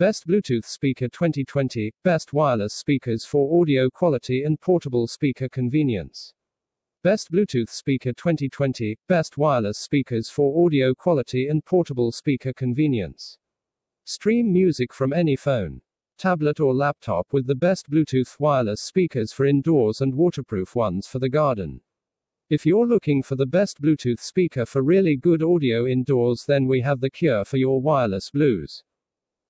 Best Bluetooth Speaker 2020, Best Wireless Speakers for Audio Quality and Portable Speaker Convenience. Best Bluetooth Speaker 2020, Best Wireless Speakers for Audio Quality and Portable Speaker Convenience. Stream music from any phone, tablet, or laptop with the best Bluetooth wireless speakers for indoors and waterproof ones for the garden. If you're looking for the best Bluetooth speaker for really good audio indoors, then we have the cure for your wireless blues.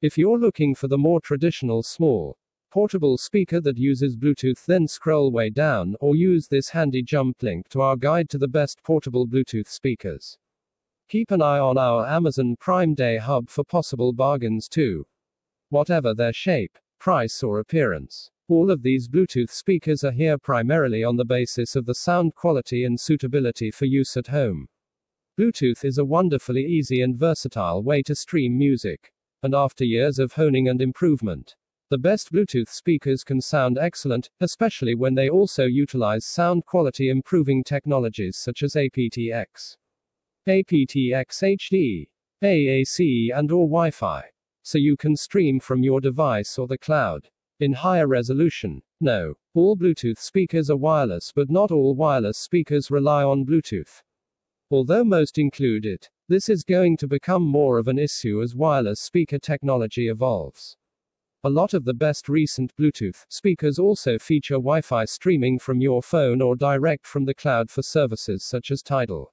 If you're looking for the more traditional small, portable speaker that uses Bluetooth, then scroll way down or use this handy jump link to our guide to the best portable Bluetooth speakers. Keep an eye on our Amazon Prime Day hub for possible bargains too. Whatever their shape, price, or appearance. All of these Bluetooth speakers are here primarily on the basis of the sound quality and suitability for use at home. Bluetooth is a wonderfully easy and versatile way to stream music. And after years of honing and improvement, the best Bluetooth speakers can sound excellent, especially when they also utilize sound quality improving technologies such as aptX, aptX HD, AAC, and or Wi-Fi. So you can stream from your device or the cloud in higher resolution. No, all Bluetooth speakers are wireless, but not all wireless speakers rely on Bluetooth. Although most include it, this is going to become more of an issue as wireless speaker technology evolves. A lot of the best recent Bluetooth speakers also feature Wi Fi streaming from your phone or direct from the cloud for services such as Tidal,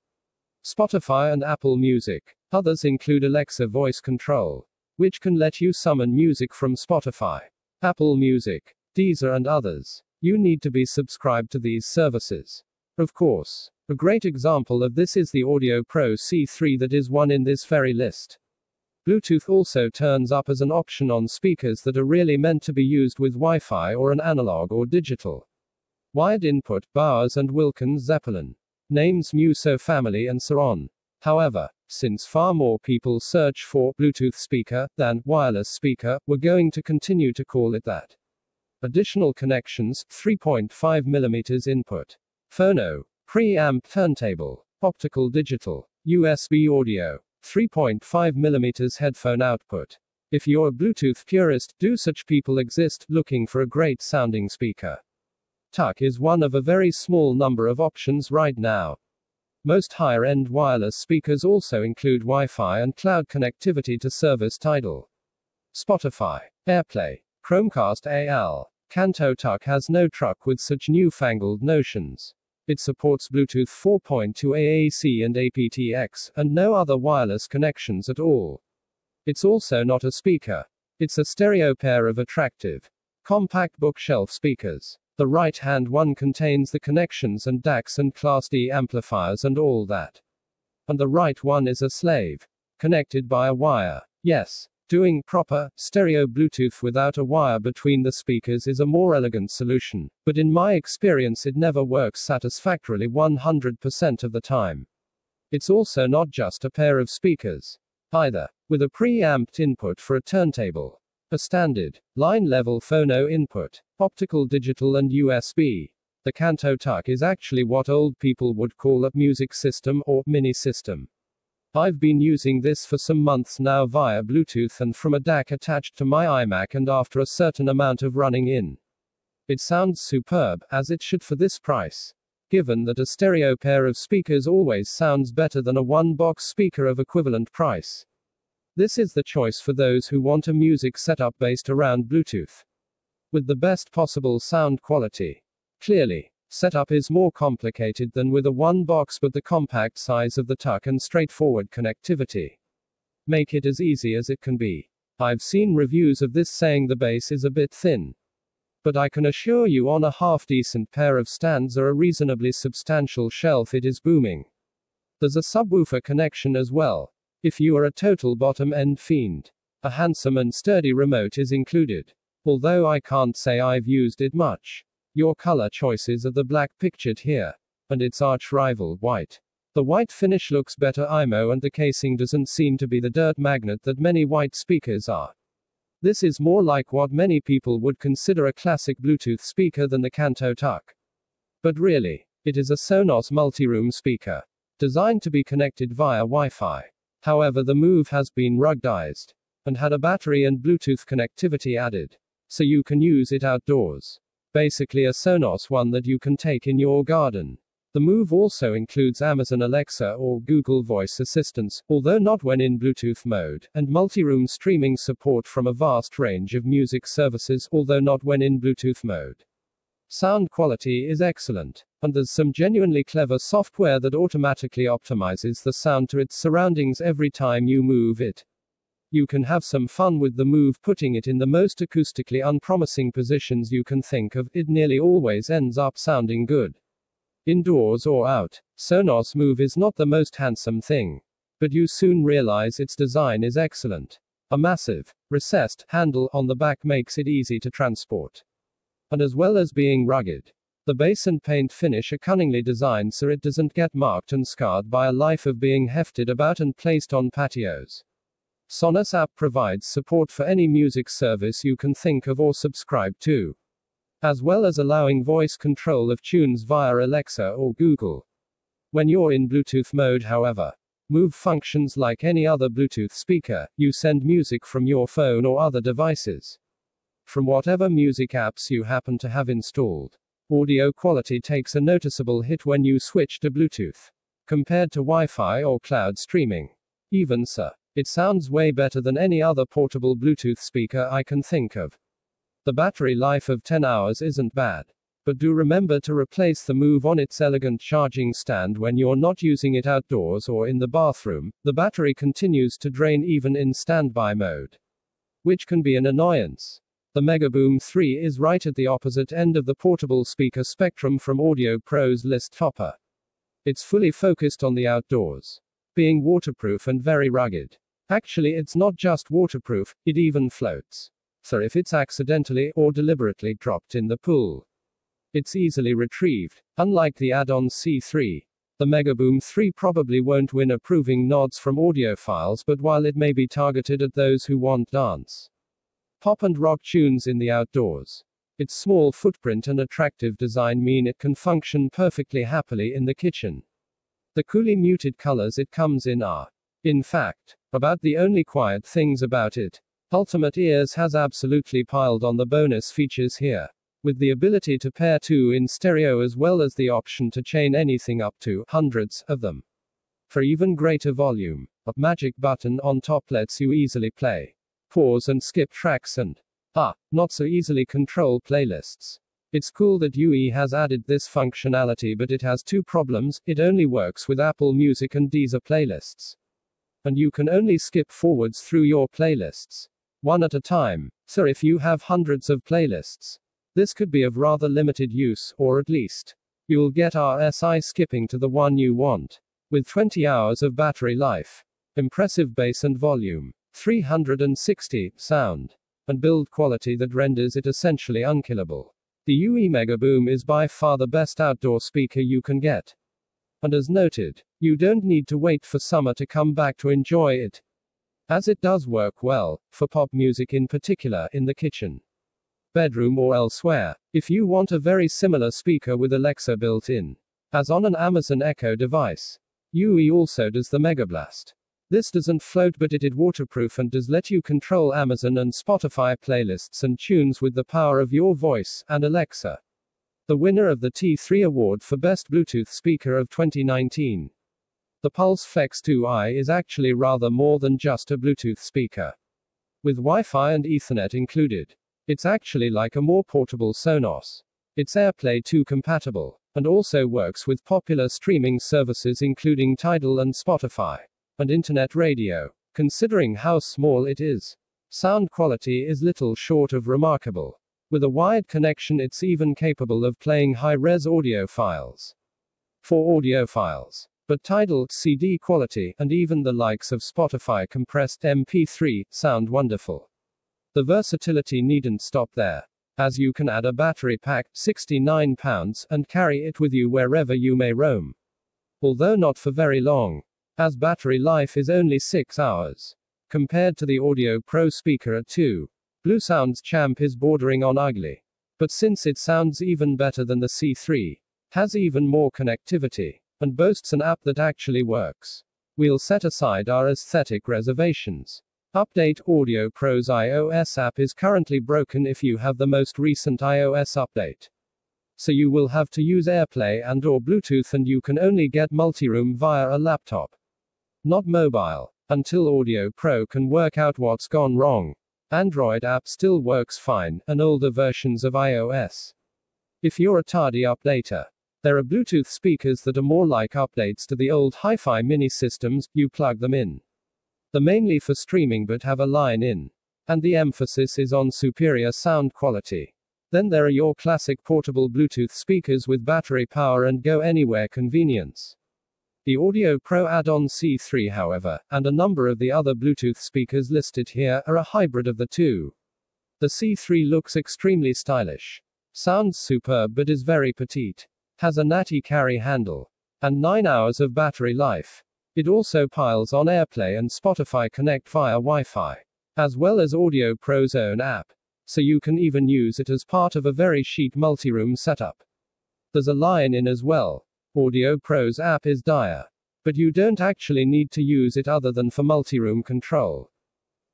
Spotify, and Apple Music. Others include Alexa voice control, which can let you summon music from Spotify, Apple Music, Deezer, and others. You need to be subscribed to these services. Of course, a great example of this is the Audio Pro C3 that is one in this very list. Bluetooth also turns up as an option on speakers that are really meant to be used with Wi Fi or an analog or digital. Wired input, Bowers and Wilkins Zeppelin. Naim's Mu-so family and so on. However, since far more people search for Bluetooth speaker than wireless speaker, we're going to continue to call it that. Additional connections 3.5 mm input. Phono, Preamp turntable. Optical digital. USB audio. 3.5 mm headphone output. If you're a Bluetooth purist, do such people exist looking for a great sounding speaker? TUK is one of a very small number of options right now. Most higher end wireless speakers also include Wi Fi and cloud connectivity to service Tidal, Spotify, AirPlay, Chromecast AL. Kanto TUK has no truck with such newfangled notions. It supports Bluetooth 4.2 AAC and aptX, and no other wireless connections at all. It's also not a speaker. It's a stereo pair of attractive, compact bookshelf speakers. The right hand one contains the connections and DACs and Class D amplifiers and all that. And the right one is a slave. Connected by a wire. Yes, Doing proper, stereo Bluetooth without a wire between the speakers is a more elegant solution, but in my experience it never works satisfactorily 100% of the time. It's also not just a pair of speakers. Either, with a preamped input for a turntable, a standard, line level phono input, optical digital and USB. The Kanto TUK is actually what old people would call a music system or mini system. I've been using this for some months now via Bluetooth and from a DAC attached to my iMac and after a certain amount of running in. It sounds superb, as it should for this price. Given that a stereo pair of speakers always sounds better than a one box speaker of equivalent price. This is the choice for those who want a music setup based around Bluetooth. With the best possible sound quality. Clearly, Setup is more complicated than with a one box but the compact size of the TUK and straightforward connectivity. Make it as easy as it can be. I've seen reviews of this saying the base is a bit thin. But I can assure you on a half decent pair of stands or a reasonably substantial shelf it is booming. There's a subwoofer connection as well. If you are a total bottom end fiend. A handsome and sturdy remote is included. Although I can't say I've used it much. Your color choices are the black pictured here. And its arch rival, white. The white finish looks better IMO and the casing doesn't seem to be the dirt magnet that many white speakers are. This is more like what many people would consider a classic Bluetooth speaker than the Kanto TUK. But really, it is a Sonos multi-room speaker. Designed to be connected via Wi-Fi. However the move has been ruggedized. and had a battery and Bluetooth connectivity added. So you can use it outdoors. Basically a Sonos one that you can take in your garden. The Move also includes Amazon Alexa or Google Voice assistants, although not when in Bluetooth mode, and multi-room streaming support from a vast range of music services, although not when in Bluetooth mode. Sound quality is excellent, and there's some genuinely clever software that automatically optimizes the sound to its surroundings every time you move it. You can have some fun with the move putting it in the most acoustically unpromising positions you can think of, it nearly always ends up sounding good. Indoors or out, Sonos Move is not the most handsome thing. But you soon realize its design is excellent. A massive, recessed handle on the back makes it easy to transport. And as well as being rugged, the base and paint finish are cunningly designed so it doesn't get marked and scarred by a life of being hefted about and placed on patios. Sonos app provides support for any music service you can think of or subscribe to as well as allowing voice control of tunes via Alexa or Google. When you're in Bluetooth mode, however, Move functions like any other Bluetooth speaker, you send music from your phone or other devices. From whatever music apps you happen to have installed. Audio quality takes a noticeable hit when you switch to Bluetooth. Compared to Wi Fi or cloud streaming. Even so, it sounds way better than any other portable Bluetooth speaker I can think of. The battery life of 10 hours isn't bad. But do remember to replace the Move on its elegant charging stand when you're not using it outdoors or in the bathroom. The battery continues to drain even in standby mode. Which can be an annoyance. The Megaboom 3 is right at the opposite end of the portable speaker spectrum from Audio Pro's list topper. It's fully focused on the outdoors, being waterproof and very rugged. Actually, it's not just waterproof, it even floats so if it's accidentally or deliberately dropped in the pool. It's easily retrieved. Unlike the add-on C3, the Megaboom 3 probably won't win approving nods from audiophiles but while it may be targeted at those who want dance, pop and rock tunes in the outdoors, its small footprint and attractive design mean it can function perfectly happily in the kitchen. The coolly muted colors it comes in are, in fact, about the only quiet things about it. Ultimate Ears has absolutely piled on the bonus features here. With the ability to pair two in stereo as well as the option to chain anything up to hundreds of them. For even greater volume, a magic button on top lets you easily play, pause and skip tracks and, ah, not so easily control playlists. It's cool that UE has added this functionality but it has two problems, it only works with Apple Music and Deezer playlists. And you can only skip forwards through your playlists one at a time. So if you have hundreds of playlists, this could be of rather limited use, or at least, you'll get RSI skipping to the one you want. With 20 hours of battery life, impressive bass and volume, 360 sound, and build quality that renders it essentially unkillable. The UE Mega Boom is by far the best outdoor speaker you can get. And as noted, you don't need to wait for summer to come back to enjoy it as it does work well, for pop music in particular, in the kitchen, bedroom, or elsewhere. If you want a very similar speaker with Alexa built in, as on an Amazon Echo device, UE also does the Megablast. This doesn't float but it is waterproof and does let you control Amazon and Spotify playlists and tunes with the power of your voice and Alexa. The winner of the T3 Award for Best Bluetooth Speaker of 2019. The Pulse Flex 2i is actually rather more than just a Bluetooth speaker. With Wi-Fi and Ethernet included. It's actually like a more portable Sonos. It's AirPlay 2 compatible, and also works with popular streaming services including Tidal and Spotify, and internet radio. Considering how small it is, sound quality is little short of remarkable. With a wired connection, it's even capable of playing high res audio files. For audio files, but Tidal, CD quality, and even the likes of Spotify compressed MP3, sound wonderful. The versatility needn't stop there. As you can add a battery pack, 69 pounds, and carry it with you wherever you may roam. Although not for very long, as battery life is only 6 hours. Compared to the Audio Pro speaker at 2, Bluesound's Champ is bordering on ugly. But since it sounds even better than the C3, has even more connectivity, and boasts an app that actually works. We'll set aside our aesthetic reservations. Update Audio Pro's iOS app is currently broken if you have the most recent iOS update. So you will have to use AirPlay and or Bluetooth and you can only get multi-room via a laptop. Not mobile. Until Audio Pro can work out what's gone wrong. Android app still works fine, and older versions of iOS. If you're a tardy updater, there are Bluetooth speakers that are more like updates to the old hi-fi mini systems, you plug them in. They're mainly for streaming but have a line in. And the emphasis is on superior sound quality. Then there are your classic portable Bluetooth speakers with battery power and go anywhere convenience. The Audio Pro add-on C3 however, and a number of the other Bluetooth speakers listed here, are a hybrid of the two. The C3 looks extremely stylish. Sounds superb but is very petite. Has a natty carry handle. And 9 hours of battery life. It also piles on AirPlay and Spotify Connect via Wi-Fi. As well as Audio Pro's own app so you can even use it as part of a very chic multi-room setup. There's a line in as well. Audio Pro's app is dire. But you don't actually need to use it other than for multi-room control.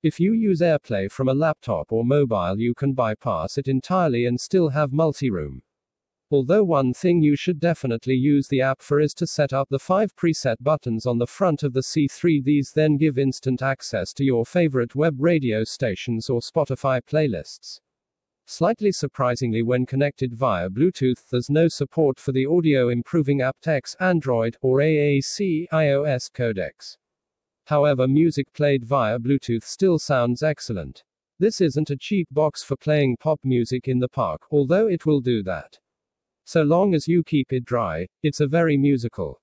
If you use AirPlay from a laptop or mobile you can bypass it entirely and still have multi-room. Although one thing you should definitely use the app for is to set up the five preset buttons on the front of the C3. These then give instant access to your favorite web radio stations or Spotify playlists. Slightly surprisingly, when connected via Bluetooth, there's no support for the audio improving aptX, Android, or AAC iOS codecs. However, music played via Bluetooth still sounds excellent. This isn't a cheap box for playing pop music in the park, although it will do that. So long as you keep it dry, it's a very musical,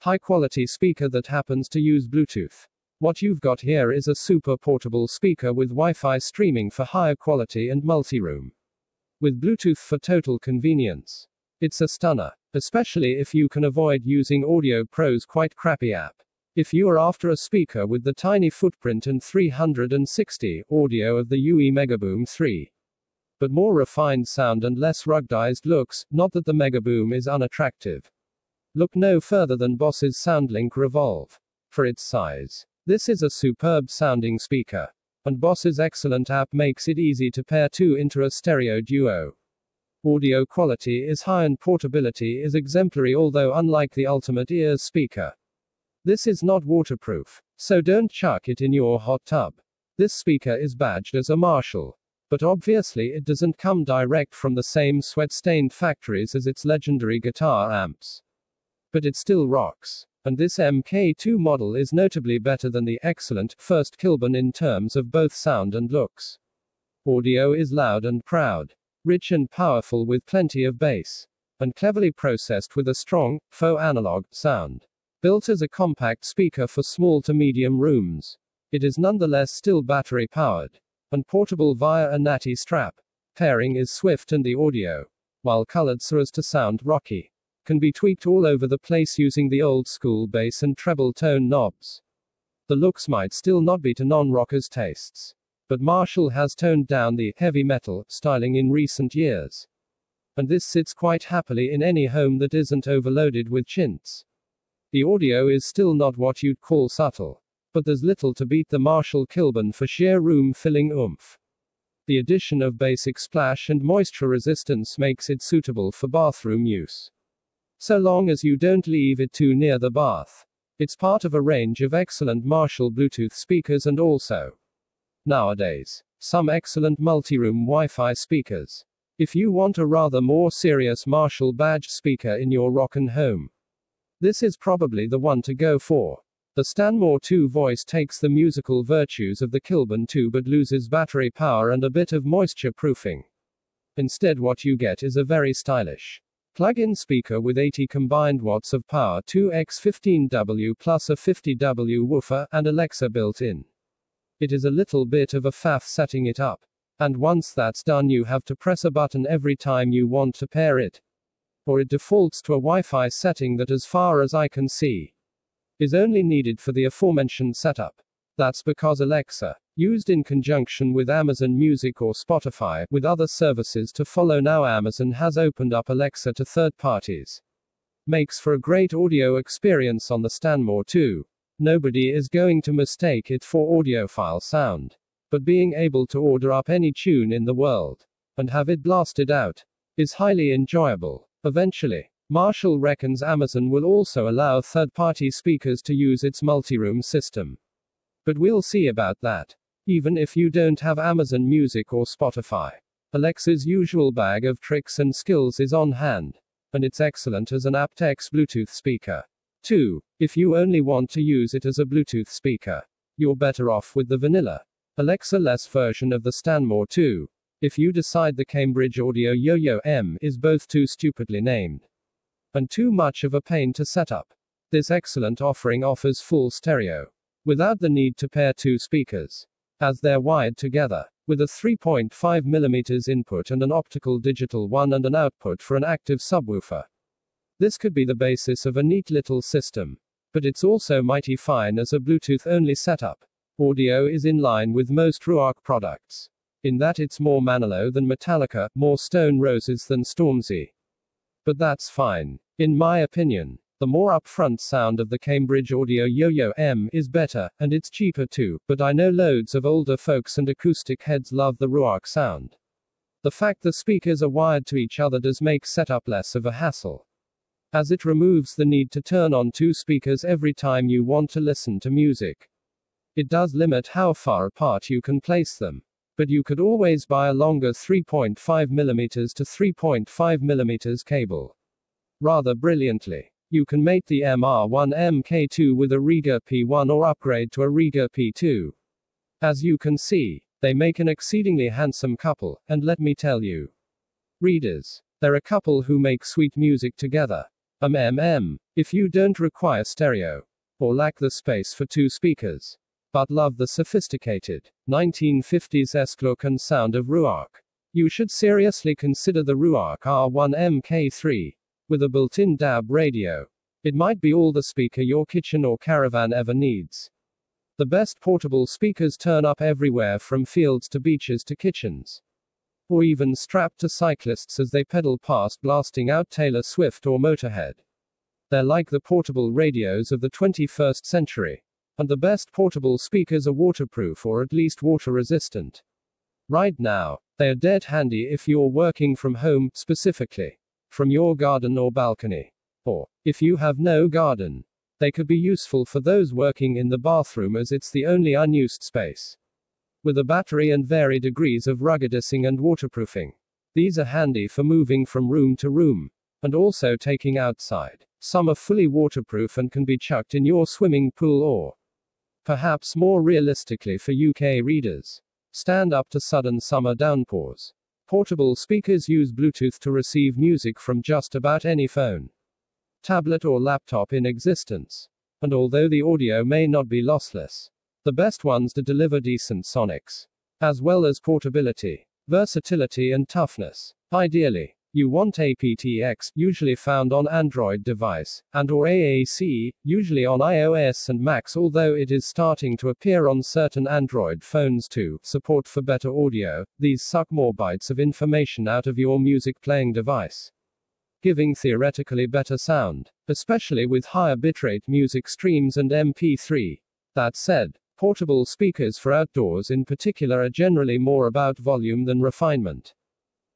high quality speaker that happens to use Bluetooth. What you've got here is a super portable speaker with Wi Fi streaming for higher quality and multi room. With Bluetooth for total convenience. It's a stunner, especially if you can avoid using Audio Pro's quite crappy app. If you are after a speaker with the tiny footprint and 360 audio of the UE Megaboom 3, but more refined sound and less ruggedized looks, not that the Megaboom is unattractive. Look no further than Bose's SoundLink Revolve. For its size, this is a superb sounding speaker. And Bose's excellent app makes it easy to pair two into a stereo duo. Audio quality is high and portability is exemplary, although unlike the Ultimate Ears speaker. This is not waterproof, so don't chuck it in your hot tub. This speaker is badged as a Marshall. But obviously it doesn't come direct from the same sweat-stained factories as its legendary guitar amps. But it still rocks. And this MK2 model is notably better than the excellent first Kilburn in terms of both sound and looks. Audio is loud and proud, rich and powerful with plenty of bass, and cleverly processed with a strong, faux analog sound. Built as a compact speaker for small to medium rooms, it is nonetheless still battery powered and portable via a natty strap. Pairing is swift and the audio, while colored so as to sound rocky, can be tweaked all over the place using the old school bass and treble tone knobs. The looks might still not be to non-rockers' tastes, but Marshall has toned down the heavy metal styling in recent years. And this sits quite happily in any home that isn't overloaded with chintz. The audio is still not what you'd call subtle, but there's little to beat the Marshall Kilburn for sheer room filling oomph. The addition of basic splash and moisture resistance makes it suitable for bathroom use. So long as you don't leave it too near the bath. It's part of a range of excellent Marshall Bluetooth speakers and also, nowadays, some excellent multi-room Wi-Fi speakers. If you want a rather more serious Marshall badge speaker in your rockin' home, this is probably the one to go for. The Stanmore 2 voice takes the musical virtues of the Kilburn 2 but loses battery power and a bit of moisture proofing. Instead, what you get is a very stylish plug-in speaker with 80 combined watts of power 2x15W plus a 50W woofer and Alexa built in. It is a little bit of a faff setting it up. And once that's done, you have to press a button every time you want to pair it. Or it defaults to a Wi Fi setting that, as far as I can see, is only needed for the aforementioned setup. That's because Alexa, used in conjunction with Amazon Music or Spotify, with other services to follow now, Amazon has opened up Alexa to third parties. Makes for a great audio experience on the Stanmore 2. Nobody is going to mistake it for audiophile sound. But being able to order up any tune in the world and have it blasted out is highly enjoyable. Eventually, Marshall reckons Amazon will also allow third party speakers to use its multi-room system. But we'll see about that. Even if you don't have Amazon Music or Spotify, Alexa's usual bag of tricks and skills is on hand, and it's excellent as an aptX Bluetooth speaker. 2. If you only want to use it as a Bluetooth speaker, you're better off with the vanilla Alexa less version of the Stanmore 2. If you decide the Cambridge Audio Yo-Yo M is both too stupidly named and too much of a pain to set up. This excellent offering offers full stereo without the need to pair two speakers as they're wired together with a 3.5mm input and an optical digital one and an output for an active subwoofer. This could be the basis of a neat little system, but it's also mighty fine as a Bluetooth only setup. Audio is in line with most Ruark products. In that it's more Manilow than Metallica, more Stone Roses than Stormzy. But that's fine. In my opinion, the more upfront sound of the Cambridge Audio Yo-Yo M is better, and it's cheaper too, but I know loads of older folks and acoustic heads love the Ruark sound. The fact the speakers are wired to each other does make setup less of a hassle. As it removes the need to turn on two speakers every time you want to listen to music. It does limit how far apart you can place them. But you could always buy a longer 3.5 mm to 3.5 mm cable. Rather brilliantly. You can mate the MR1 MK2 with a Rega P1 or upgrade to a Rega P2. As you can see, they make an exceedingly handsome couple, and let me tell you. Readers, they're a couple who make sweet music together. Um, mm, if you don't require stereo, or lack the space for two speakers, but love the sophisticated 1950s-esque look and sound of Ruark. You should seriously consider the Ruark R1 MK3 with a built-in DAB radio. It might be all the speaker your kitchen or caravan ever needs. The best portable speakers turn up everywhere from fields to beaches to kitchens. Or even strapped to cyclists as they pedal past blasting out Taylor Swift or Motorhead. They're like the portable radios of the 21st century. And the best portable speakers are waterproof or at least water resistant. Right now, they are dead handy if you're working from home, specifically from your garden or balcony. Or, if you have no garden, they could be useful for those working in the bathroom as it's the only unused space. With a battery and varied degrees of ruggedizing and waterproofing. These are handy for moving from room to room, and also taking outside. Some are fully waterproof and can be chucked in your swimming pool or Perhaps more realistically for UK readers. Stand up to sudden summer downpours. Portable speakers use Bluetooth to receive music from just about any phone, tablet, or laptop in existence. And although the audio may not be lossless, the best ones to deliver decent sonics, as well as portability, versatility, and toughness. Ideally, you want aptX, usually found on Android device, and or AAC, usually on iOS and Macs although it is starting to appear on certain Android phones too. Support for better audio, these suck more bytes of information out of your music playing device. Giving theoretically better sound, especially with higher bitrate music streams and MP3. That said, portable speakers for outdoors in particular are generally more about volume than refinement.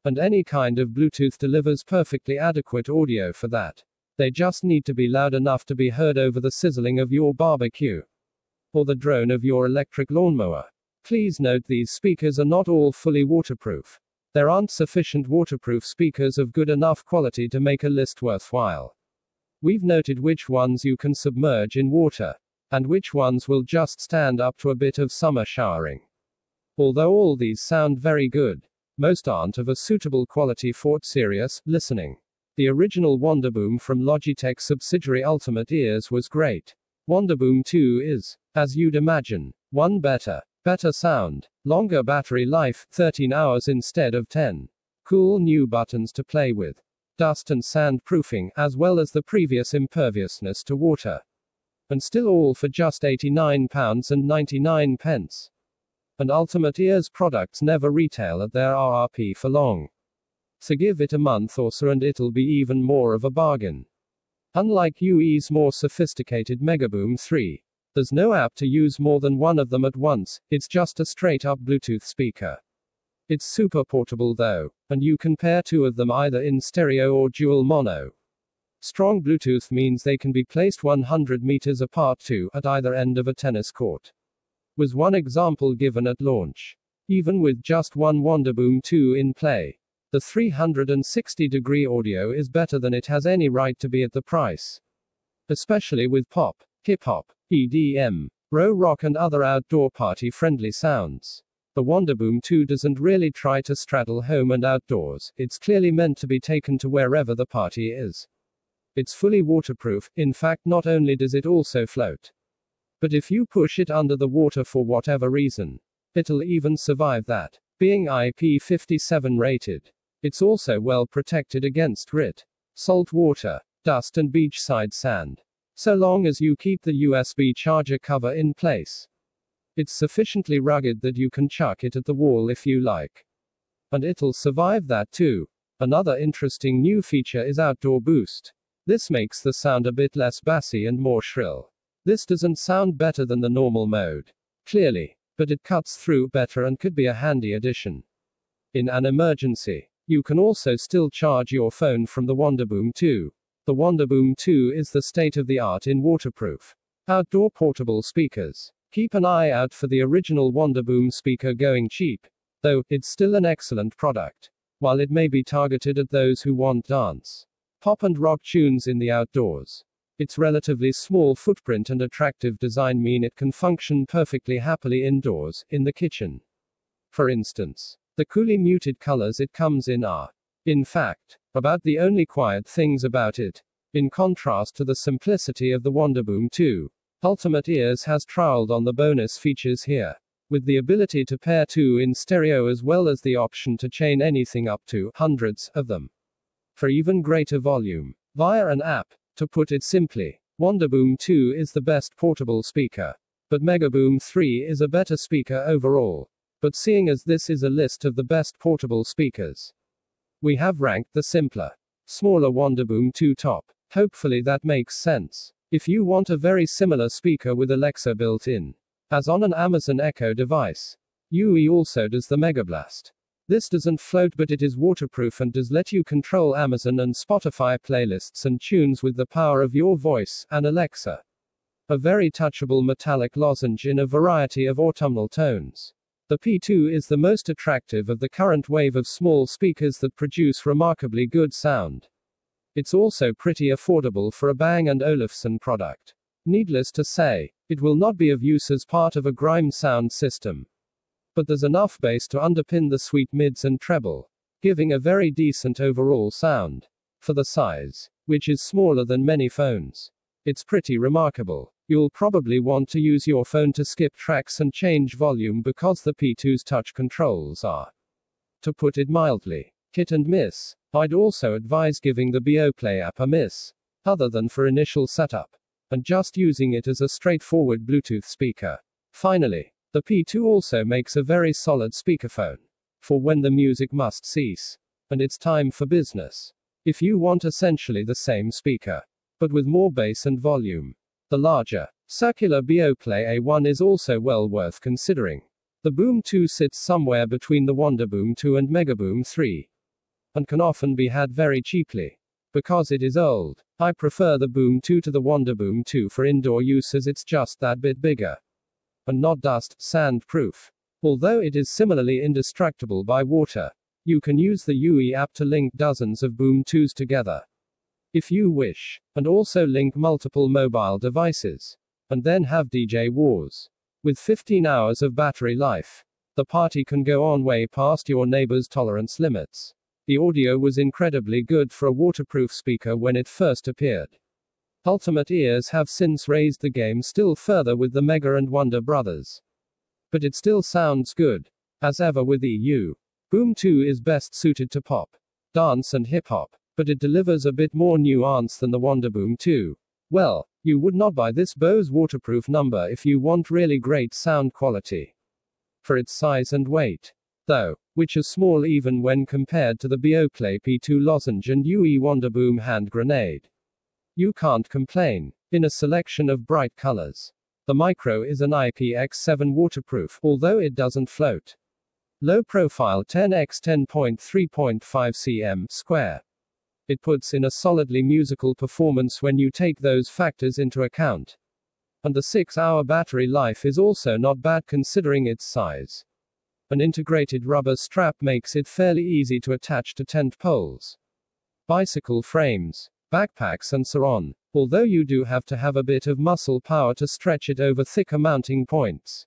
And any kind of Bluetooth delivers perfectly adequate audio for that. They just need to be loud enough to be heard over the sizzling of your barbecue. Or the drone of your electric lawnmower. Please note these speakers are not all fully waterproof. There aren't sufficient waterproof speakers of good enough quality to make a list worthwhile. We've noted which ones you can submerge in water, and which ones will just stand up to a bit of summer showering. Although all these sound very good, most aren't of a suitable quality for serious listening. The original Wonderboom from Logitech subsidiary Ultimate Ears was great. Wonderboom 2 is, as you'd imagine, one better. Better sound, longer battery life, 13 hours instead of 10. Cool new buttons to play with. Dust and sand proofing, as well as the previous imperviousness to water. And still all for just £89 and 99 pence and Ultimate Ears products never retail at their RRP for long. So give it a month or so and it'll be even more of a bargain. Unlike UE's more sophisticated Megaboom 3, There's no app to use more than one of them at once, it's just a straight up Bluetooth speaker. It's super portable though, and you can pair two of them either in stereo or dual mono. Strong Bluetooth means they can be placed 100 meters apart too, at either end of a tennis court. Was one example given at launch. Even with just one Wonderboom 2 in play, the 360 degree audio is better than it has any right to be at the price. Especially with pop, hip hop, EDM, bro rock, and other outdoor party friendly sounds. The Wonderboom 2 doesn't really try to straddle home and outdoors, it's clearly meant to be taken to wherever the party is. It's fully waterproof, in fact, not only does it also float. But if you push it under the water for whatever reason, it'll even survive that. Being IP57 rated, it's also well protected against grit, salt water, dust, and beachside sand. So long as you keep the USB charger cover in place. It's sufficiently rugged that you can chuck it at the wall if you like. And it'll survive that too. Another interesting new feature is Outdoor Boost. This makes the sound a bit less bassy and more shrill. This doesn't sound better than the normal mode. Clearly. But it cuts through better and could be a handy addition. In an emergency, you can also still charge your phone from the Wonderboom 2. The Wonderboom 2 is the state of the art in waterproof outdoor portable speakers. Keep an eye out for the original Wonderboom speaker going cheap, though it's still an excellent product. While it may be targeted at those who want dance pop and rock tunes in the outdoors. Its relatively small footprint and attractive design mean it can function perfectly happily indoors, in the kitchen. For instance, the coolly muted colors it comes in are, in fact, about the only quiet things about it. In contrast to the simplicity of the Wonderboom 2, Ultimate Ears has troweled on the bonus features here. With the ability to pair two in stereo as well as the option to chain anything up to hundreds of them for even greater volume. Via an app. To put it simply, Wonderboom 2 is the best portable speaker. But Megaboom 3 is a better speaker overall. But seeing as this is a list of the best portable speakers, we have ranked the simpler, smaller Wonderboom 2 top. Hopefully that makes sense. If you want a very similar speaker with Alexa built in, as on an Amazon Echo device, UE also does the Megablast. This doesn't float but it is waterproof and does let you control Amazon and Spotify playlists and tunes with the power of your voice and Alexa. A very touchable metallic lozenge in a variety of autumnal tones. The P2 is the most attractive of the current wave of small speakers that produce remarkably good sound. It's also pretty affordable for a Bang & Olufsen product. Needless to say, it will not be of use as part of a grime sound system but there's enough bass to underpin the sweet mids and treble, giving a very decent overall sound. For the size, which is smaller than many phones, it's pretty remarkable. You'll probably want to use your phone to skip tracks and change volume because the P2's touch controls are, to put it mildly, hit and miss. I'd also advise giving the Beoplay app a miss, other than for initial setup, and just using it as a straightforward Bluetooth speaker. Finally, the P2 also makes a very solid speakerphone for when the music must cease. And it's time for business. If you want essentially the same speaker, but with more bass and volume. The larger, circular Beoplay A1 is also well worth considering. The Boom 2 sits somewhere between the Wonderboom 2 and Megaboom 3. And can often be had very cheaply. Because it is old, I prefer the Boom 2 to the Wonderboom 2 for indoor use as it's just that bit bigger and not dust, sand proof. Although it is similarly indestructible by water, you can use the UE app to link dozens of Boom 2s together. If you wish, and also link multiple mobile devices, and then have DJ Wars. With 15 hours of battery life, the party can go on way past your neighbor's tolerance limits. The audio was incredibly good for a waterproof speaker when it first appeared. Ultimate Ears have since raised the game still further with the Mega and Wonder brothers. But it still sounds good. As ever with UE. Boom 2 is best suited to pop, dance, and hip hop, but it delivers a bit more nuance than the Wonderboom 2. Well, you would not buy this Bose waterproof number if you want really great sound quality. For its size and weight, though, which is small even when compared to the Beoplay P2 lozenge and UE Wonderboom hand grenade. You can't complain. In a selection of bright colors. The Micro is an IPX7 waterproof, although it doesn't float. Low profile 10x 10.3.5 cm square. It puts in a solidly musical performance when you take those factors into account. And the 6 hour battery life is also not bad considering its size. An integrated rubber strap makes it fairly easy to attach to tent poles, bicycle frames, backpacks, and so on, although you do have to have a bit of muscle power to stretch it over thicker mounting points.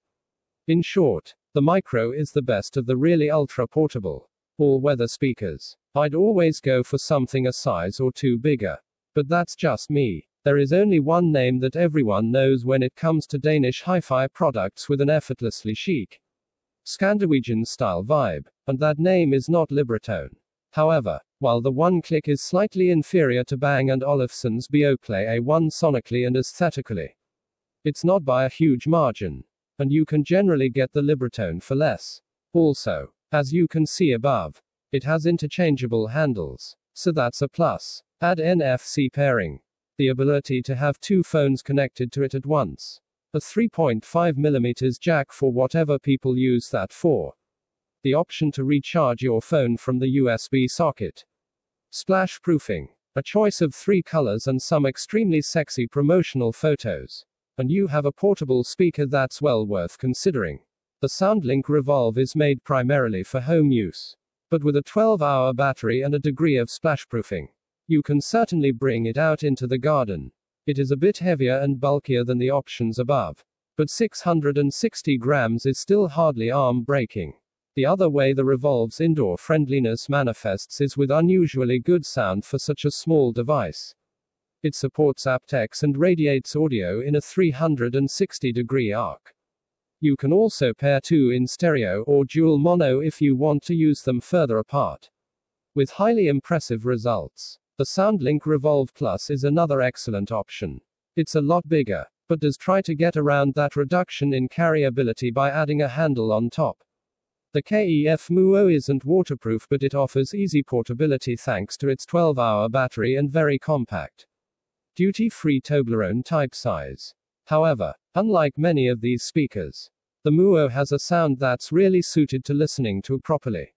In short, the Micro is the best of the really ultra portable, all weather speakers. I'd always go for something a size or two bigger. But that's just me. There is only one name that everyone knows when it comes to Danish hi fi products with an effortlessly chic, Scandinavian style vibe, and that name is not Libratone. However, while the one click is slightly inferior to Bang & Olufsen's Beoplay A1 sonically and aesthetically, it's not by a huge margin, and you can generally get the Libratone for less. Also, as you can see above, it has interchangeable handles, so that's a plus. Add NFC pairing, the ability to have two phones connected to it at once. A 3.5mm jack for whatever people use that for. The option to recharge your phone from the USB socket. Splash proofing. A choice of three colors and some extremely sexy promotional photos. And you have a portable speaker that's well worth considering. The SoundLink Revolve is made primarily for home use. But with a 12 hour battery and a degree of splashproofing, you can certainly bring it out into the garden. It is a bit heavier and bulkier than the options above. But 660 grams is still hardly arm breaking. The other way the Revolve's indoor friendliness manifests is with unusually good sound for such a small device. It supports aptX and radiates audio in a 360 degree arc. You can also pair two in stereo or dual mono if you want to use them further apart. With highly impressive results. The SoundLink Revolve Plus is another excellent option. It's a lot bigger, but does try to get around that reduction in carryability by adding a handle on top. The KEF Muo isn't waterproof but it offers easy portability thanks to its 12 hour battery and very compact, duty free Toblerone type size. However, unlike many of these speakers, the Muo has a sound that's really suited to listening to properly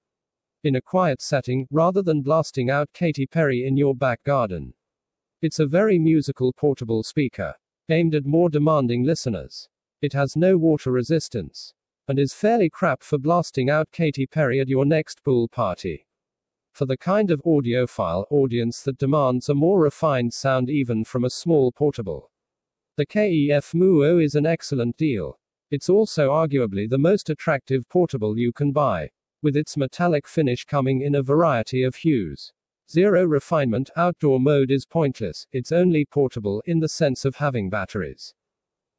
in a quiet setting, rather than blasting out Katy Perry in your back garden. It's a very musical portable speaker, aimed at more demanding listeners. It has no water resistance, and is fairly crap for blasting out Katy Perry at your next pool party. For the kind of audiophile audience that demands a more refined sound even from a small portable, the KEF Muo is an excellent deal. It's also arguably the most attractive portable you can buy with its metallic finish coming in a variety of hues. Zero refinement outdoor mode is pointless, it's only portable in the sense of having batteries.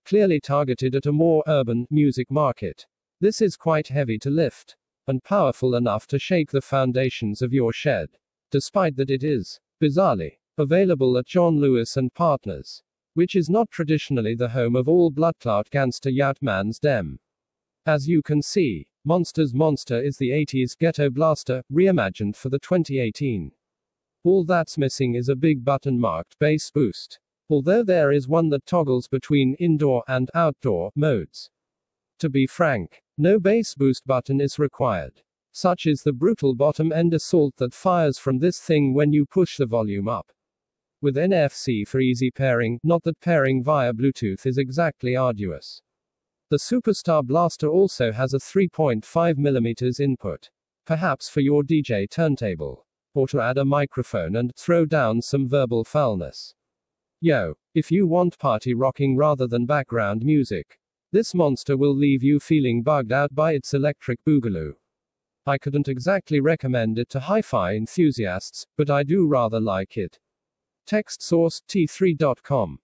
Clearly targeted at a more urban music market. This is quite heavy to lift, and powerful enough to shake the foundations of your shed. Despite that it is, bizarrely, available at John Lewis and Partners, which is not traditionally the home of all bloodclot gangster Yachtman's dem. As you can see, Monster's Monster is the 80s Ghetto Blaster, reimagined for the 2018. All that's missing is a big button marked bass boost. Although there is one that toggles between indoor and outdoor modes. To be frank, no bass boost button is required. Such is the brutal bottom end assault that fires from this thing when you push the volume up. With NFC for easy pairing, not that pairing via Bluetooth is exactly arduous. The Superstar Blaster also has a 3.5mm input. Perhaps for your DJ turntable. Or to add a microphone and throw down some verbal foulness. Yo, if you want party rocking rather than background music, this monster will leave you feeling bugged out by its electric boogaloo. I couldn't exactly recommend it to hi fi enthusiasts, but I do rather like it. Text source T3.com.